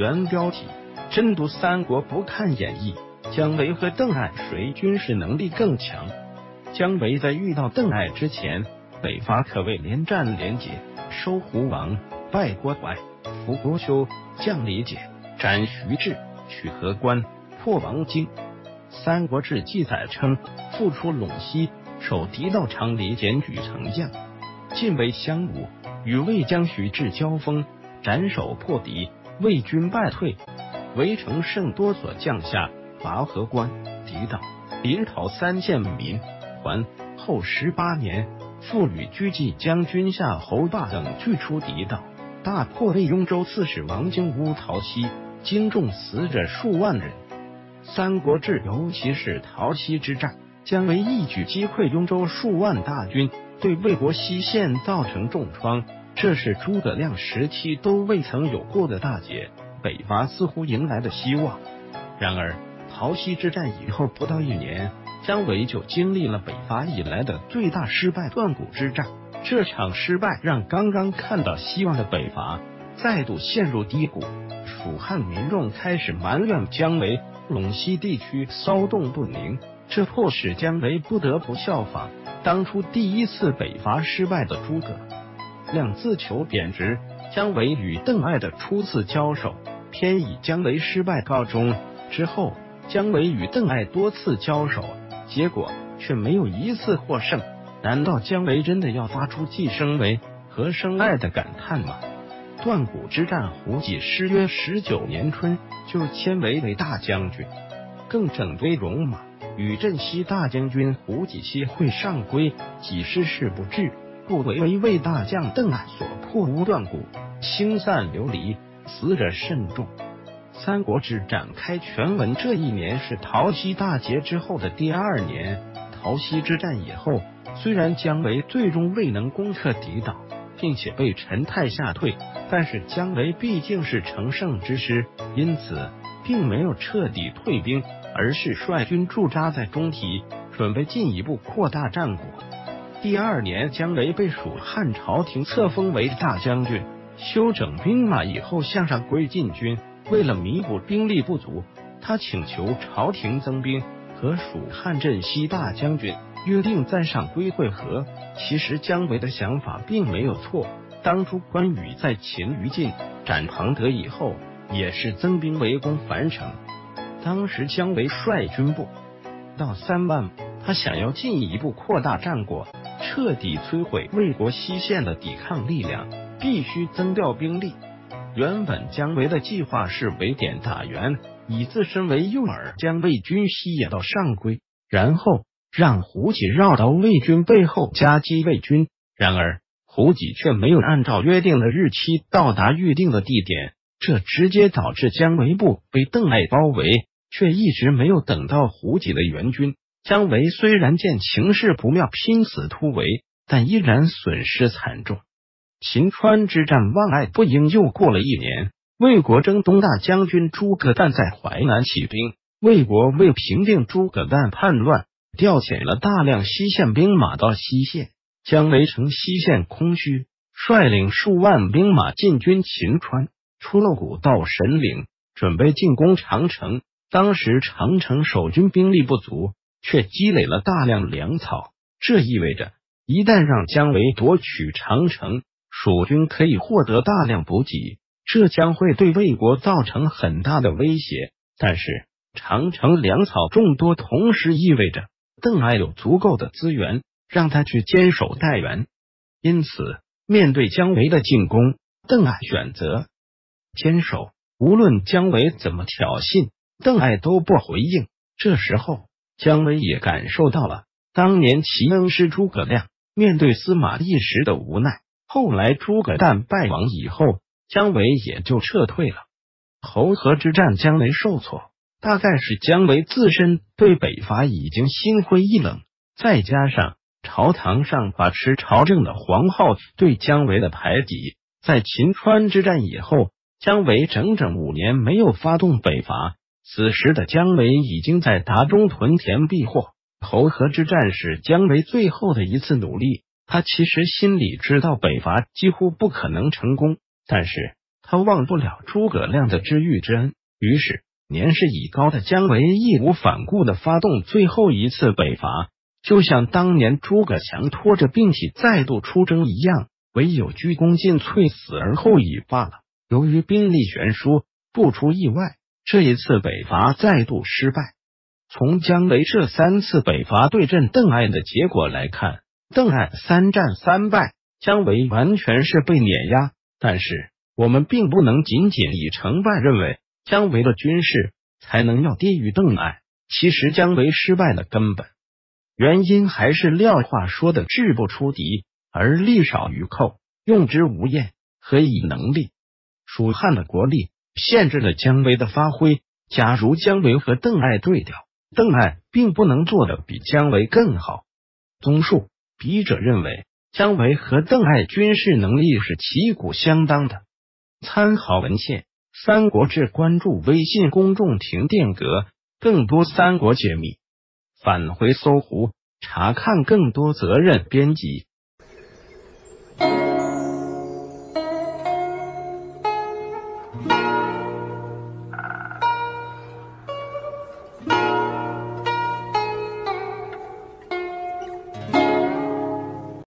原标题：真读三国不看演义。姜维和邓艾谁军事能力更强？姜维在遇到邓艾之前，北伐可谓连战连捷，收胡王，败郭淮，伏郭修，降李简，斩徐志，取河关，破王京。《三国志》记载称，复出陇西，守狄道长，李简举丞相，进为襄武，与魏将徐志交锋，斩首破敌，魏军败退，围城甚多，所将下。拔河关、狄道、临洮三县民还。后十八年，复与居济将军夏侯霸等拒出狄道，大破魏雍州刺史王经乌陶溪，惊众死者数万人。《三国志》尤其是陶溪之战，姜维一举击溃雍州数万大军，对魏国西线造成重创。这是诸葛亮时期都未曾有过的大捷，北伐似乎迎来了希望。然而。桃溪之战以后不到一年，姜维就经历了北伐以来的最大失败——断谷之战。这场失败让刚刚看到希望的北伐再度陷入低谷。蜀汉民众开始埋怨姜维，陇西地区骚动不宁，这迫使姜维不得不效仿当初第一次北伐失败的诸葛亮，自求贬值。姜维与邓艾的初次交手，偏以姜维失败告终。之后。姜维与邓艾多次交手，结果却没有一次获胜。难道姜维真的要发出既生维何生艾的感叹吗？断谷之战，胡济失约十九年春，就迁为为大将军，更整队戎马与镇西大将军胡济西会上归。几失事不至，不为为魏大将邓艾所破，无断骨，星散流离，死者甚众。三国志展开全文这一年是陶溪大捷之后的第二年。陶溪之战以后，虽然姜维最终未能攻克狄岛，并且被陈泰吓退，但是姜维毕竟是乘胜之师，因此并没有彻底退兵，而是率军驻扎在中提，准备进一步扩大战果。第二年，姜维被蜀汉朝廷册封为大将军，休整兵马以后，向上归进军。为了弥补兵力不足，他请求朝廷增兵，和蜀汉镇西大将军约定在上归会合。其实姜维的想法并没有错，当初关羽在擒于禁、斩庞德以后，也是增兵围攻樊城。当时姜维率军不到三万，他想要进一步扩大战果，彻底摧毁魏国西线的抵抗力量，必须增调兵力。原本姜维的计划是围点打援，以自身为诱饵，将魏军吸引到上邽，然后让胡济绕到魏军背后夹击魏军。然而胡济却没有按照约定的日期到达预定的地点，这直接导致姜维部被邓艾包围，却一直没有等到胡济的援军。姜维虽然见情势不妙，拼死突围，但依然损失惨重。秦川之战，万爱不应。又过了一年，魏国征东大将军诸葛诞在淮南起兵。魏国为平定诸葛诞叛乱，调遣了大量西线兵马到西线，姜维乘西线空虚，率领数万兵马进军秦川，出了古到神岭，准备进攻长城。当时长城守军兵力不足，却积累了大量粮草，这意味着一旦让姜维夺取长城。蜀军可以获得大量补给，这将会对魏国造成很大的威胁。但是长城粮草众多，同时意味着邓艾有足够的资源让他去坚守待援。因此，面对姜维的进攻，邓艾选择坚守。无论姜维怎么挑衅，邓艾都不回应。这时候，姜维也感受到了当年齐恩师诸葛亮面对司马懿时的无奈。后来诸葛诞败亡以后，姜维也就撤退了。侯河之战，姜维受挫，大概是姜维自身对北伐已经心灰意冷，再加上朝堂上把持朝政的黄皓对姜维的排挤，在秦川之战以后，姜维整整五年没有发动北伐。此时的姜维已经在达中屯田避祸。侯河之战是姜维最后的一次努力。他其实心里知道北伐几乎不可能成功，但是他忘不了诸葛亮的知遇之恩，于是年事已高的姜维义无反顾的发动最后一次北伐，就像当年诸葛强拖着病体再度出征一样，唯有鞠躬尽瘁，死而后已罢了。由于兵力悬殊，不出意外，这一次北伐再度失败。从姜维这三次北伐对阵邓艾的结果来看，邓艾三战三败，姜维完全是被碾压。但是。我们并不能仅仅以成败认为姜维的军事才能要低于邓艾。其实姜维失败的根本原因还是廖化说的“智不出敌，而力少于寇，用之无厌，何以能力？”蜀汉的国力限制了姜维的发挥。假如姜维和邓艾对调，邓艾并不能做的比姜维更好。综述，笔者认为姜维和邓艾军事能力是旗鼓相当的。参考文献《三国志》，关注微信公众亭殿阁，更多三国解密。返回搜狐，查看更多责任编辑。